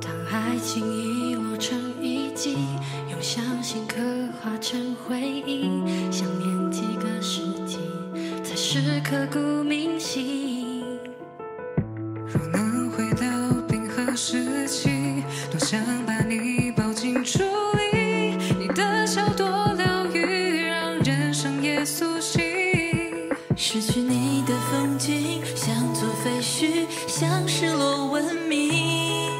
当爱情遗落成遗迹，用相信刻画成回忆，想念几个世纪，才是刻骨铭心。若能回到冰河时期，多想把你抱进处理。你的笑多疗愈，让人生也苏醒。失去你的风景，像座废墟，像失落文明。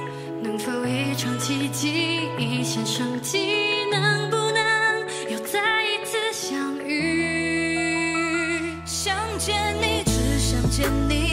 能否一场奇迹，一线生机？能见你，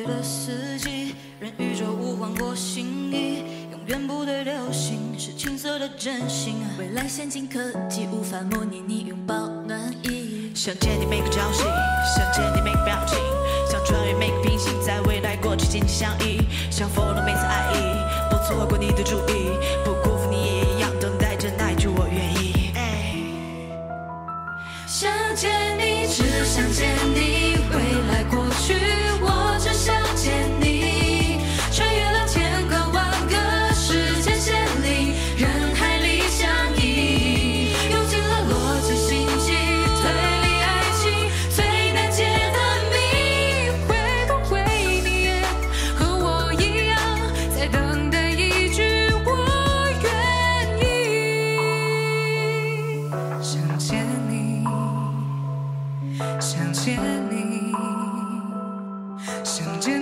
光更迭了四季，任宇宙无换过心意，永远不对流星是青涩的真心。未来先进科技无法模拟你拥抱暖意。想见你每个朝夕，想见你每个表情，想穿越每个平行，在未来过去紧紧相依，想 follow 每次爱意，不错过你的注意，不想见你想见